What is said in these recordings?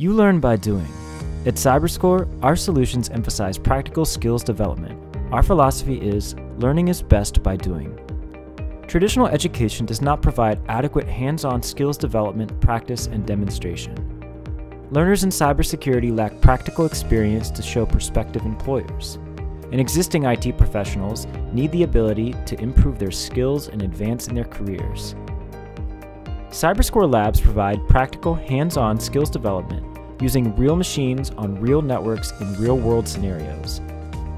You learn by doing. At CYBRScore, our solutions emphasize practical skills development. Our philosophy is learning is best by doing. Traditional education does not provide adequate hands on skills development, practice, and demonstration. Learners in cybersecurity lack practical experience to show prospective employers. And existing IT professionals need the ability to improve their skills and advance in their careers. CYBRScore Labs provide practical, hands on skills development using real machines on real networks in real world scenarios.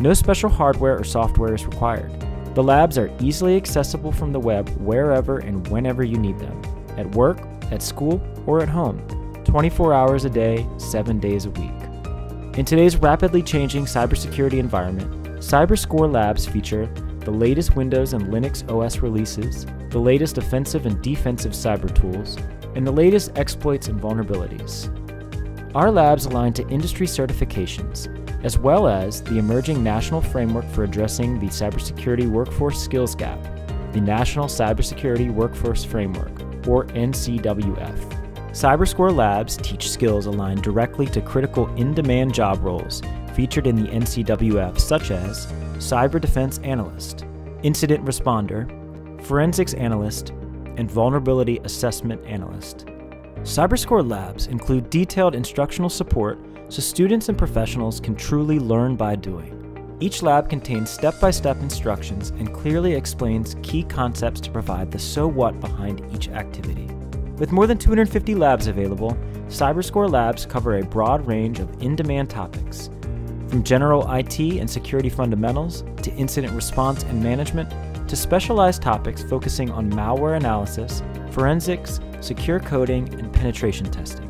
No special hardware or software is required. The labs are easily accessible from the web wherever and whenever you need them at work, at school, or at home, 24 hours a day, 7 days a week. In today's rapidly changing cybersecurity environment, CYBRScore Labs feature the latest Windows and Linux OS releases, the latest offensive and defensive cyber tools, and the latest exploits and vulnerabilities. Our labs align to industry certifications, as well as the emerging national framework for addressing the cybersecurity workforce skills gap, the National Cybersecurity Workforce Framework, or NCWF. CYBRScore Labs teach skills aligned directly to critical in demand job roles featured in the NCWF, such as Cyber Defense Analyst, Incident Responder, Forensics Analyst, and Vulnerability Assessment Analyst. CYBRScore Labs include detailed instructional support so students and professionals can truly learn by doing. Each lab contains step by step instructions and clearly explains key concepts to provide the so what behind each activity. With more than 250 labs available, CYBRScore Labs cover a broad range of in demand topics, from general IT and security fundamentals to incident response and management to specialized topics focusing on malware analysis, forensics, secure coding, and penetration testing.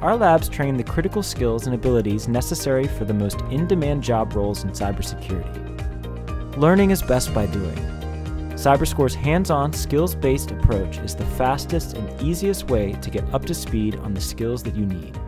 Our labs train the critical skills and abilities necessary for the most in demand job roles in cybersecurity. Learning is best by doing. CYBRScore's hands on, skills based approach is the fastest and easiest way to get up to speed on the skills that you need.